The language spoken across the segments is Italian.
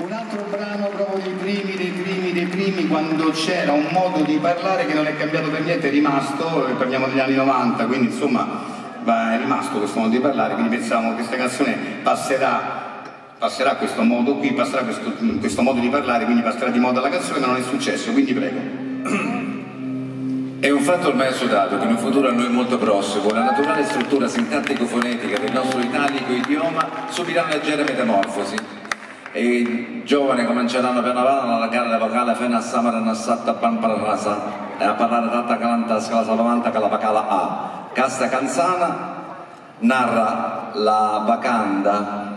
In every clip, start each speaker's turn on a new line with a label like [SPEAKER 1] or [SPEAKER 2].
[SPEAKER 1] Un altro brano proprio dei primi, dei primi, dei primi, quando c'era un modo di parlare che non è cambiato per niente, è rimasto, parliamo degli anni 90, quindi insomma è rimasto questo modo di parlare, quindi pensavamo che questa canzone passerà passerà questo modo qui, passerà questo, questo, modo di parlare, quindi passerà di moda la canzone, ma non è successo, quindi prego.
[SPEAKER 2] È un fatto ormai assodato che in un futuro a noi molto prossimo la naturale struttura sintattico-fonetica del nostro italico idioma subirà una leggera metamorfosi e i giovani cominceranno piano piano a allargare le vocali fino a samara nassata pamparasa e a parlare tanta calanta scala salavanta che la vocala A. Casta Canzana narra la bacanda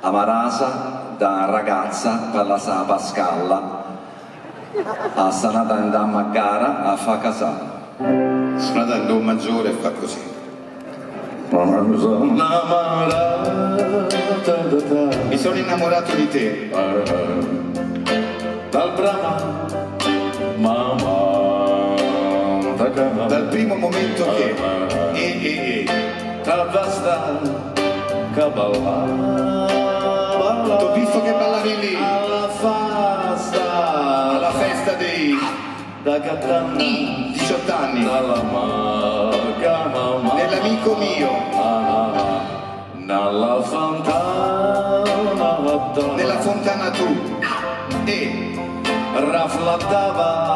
[SPEAKER 2] amarasa da ragazza per la sa Pascalla. A sanata in damma gara a fa casà
[SPEAKER 1] suonata in do maggiore fa così mi sono innamorato di te.
[SPEAKER 2] Dal brama mamma
[SPEAKER 1] dal primo momento che e e e
[SPEAKER 2] travasta caballa
[SPEAKER 1] t'ho visto che ballavi lì.
[SPEAKER 2] Alla festa.
[SPEAKER 1] Alla festa dei
[SPEAKER 2] da Catania
[SPEAKER 1] 18 anni.
[SPEAKER 2] Dalla macama
[SPEAKER 1] nell'amico mio.
[SPEAKER 2] Nella fontana
[SPEAKER 1] nella fontana tu. E.
[SPEAKER 2] Raflattava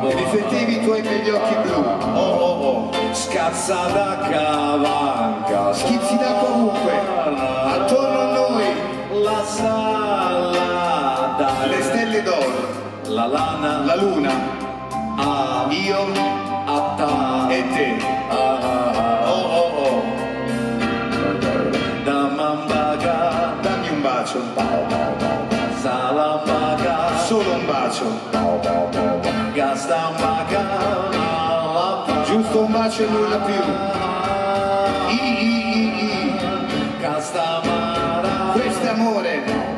[SPEAKER 1] riflettevi i tuoi begli occhi blu.
[SPEAKER 2] Oh oh oh. Scazza da cavanca.
[SPEAKER 1] Schizzi d'acqua ovunque attorno a noi.
[SPEAKER 2] La salata
[SPEAKER 1] le stelle d'oro.
[SPEAKER 2] La lana.
[SPEAKER 1] La luna io
[SPEAKER 2] a ta
[SPEAKER 1] e te.
[SPEAKER 2] Ah, ah,
[SPEAKER 1] oh oh oh.
[SPEAKER 2] Da mambaga
[SPEAKER 1] dammi un bacio
[SPEAKER 2] salamaga
[SPEAKER 1] solo un bacio.
[SPEAKER 2] Gasta maga
[SPEAKER 1] giusto un bacio e nulla più. I, i, i, i.
[SPEAKER 2] Casta mara
[SPEAKER 1] questo amore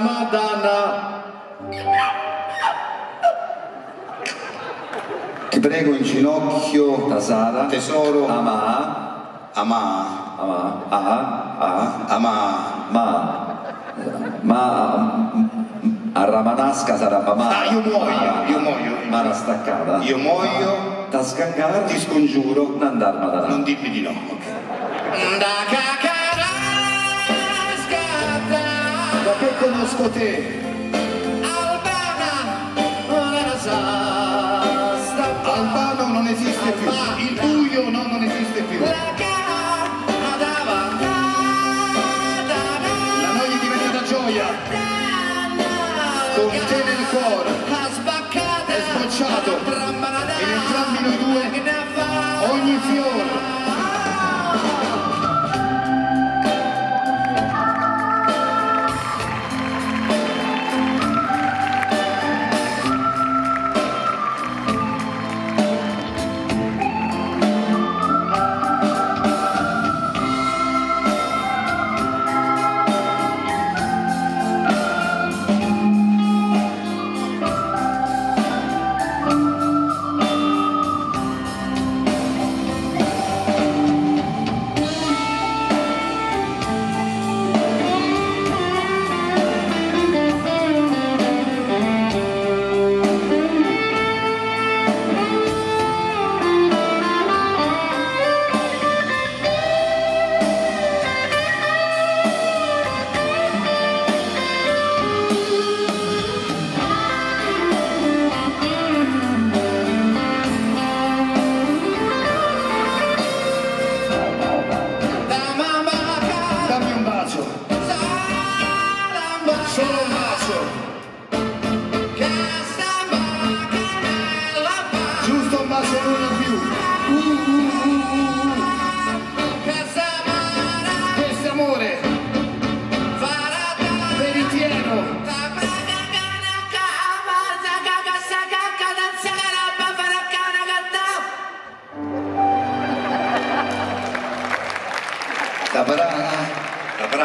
[SPEAKER 2] Nandar Madana
[SPEAKER 1] ti prego in ginocchio.
[SPEAKER 2] Tasara.
[SPEAKER 1] Tesoro.
[SPEAKER 2] Ama.
[SPEAKER 1] Ama.
[SPEAKER 2] Ama. A A
[SPEAKER 1] ama.
[SPEAKER 2] Ma. Ma a Ramanasca sarebbe ma.
[SPEAKER 1] Ah, io muoio, io muoio.
[SPEAKER 2] Mara staccata
[SPEAKER 1] io muoio.
[SPEAKER 2] Da Skangara
[SPEAKER 1] ti scongiuro.
[SPEAKER 2] Nandar Madana
[SPEAKER 1] non dirmi di no ok. Conosco te.
[SPEAKER 2] Albana non sa sta
[SPEAKER 1] Albano non esiste più il buio no, non esiste più.
[SPEAKER 2] La cara davanti
[SPEAKER 1] la noia diventa gioia. Con te nel cuore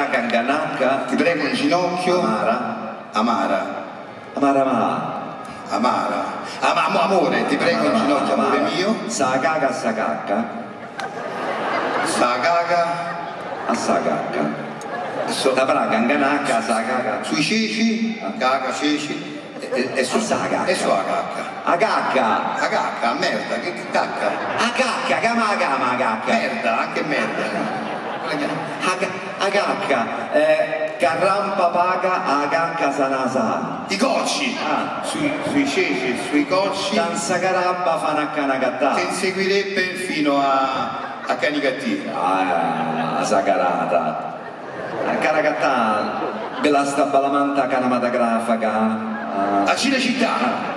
[SPEAKER 2] La Praga Ganacca
[SPEAKER 1] ti prego in ginocchio
[SPEAKER 2] Amara
[SPEAKER 1] amara
[SPEAKER 2] Amara Ma
[SPEAKER 1] amara Ah, ma mo- amore, ti prego in ginocchio, amore mio.
[SPEAKER 2] Sa caga, sa cacca.
[SPEAKER 1] Sa caga.
[SPEAKER 2] A sa cacca.
[SPEAKER 1] So-
[SPEAKER 2] La praga, anganacca, sa caga.
[SPEAKER 1] sui ceci, caga, ceci. E, e, su,
[SPEAKER 2] Sa cacca.
[SPEAKER 1] e su la cacca.
[SPEAKER 2] A cacca.
[SPEAKER 1] La cacca, merda, che cacca?
[SPEAKER 2] A cacca, cama cama a cacca.
[SPEAKER 1] Merda, anche merda. Quella che-
[SPEAKER 2] A, ca- a cacca. Eh, carrampa paga, a cacca sanasa.
[SPEAKER 1] I cocci,
[SPEAKER 2] Ah.
[SPEAKER 1] sui, sui ceci, sui cocci,
[SPEAKER 2] Danza carabba fa una canagattà.
[SPEAKER 1] ti inseguirebbe fino a, a Canicattì.
[SPEAKER 2] Ah, sacarata. A caragattà, bella sta balamanta canamatografica. Ah,
[SPEAKER 1] A Cinecittà.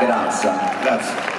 [SPEAKER 2] Grazie.
[SPEAKER 1] Grazie.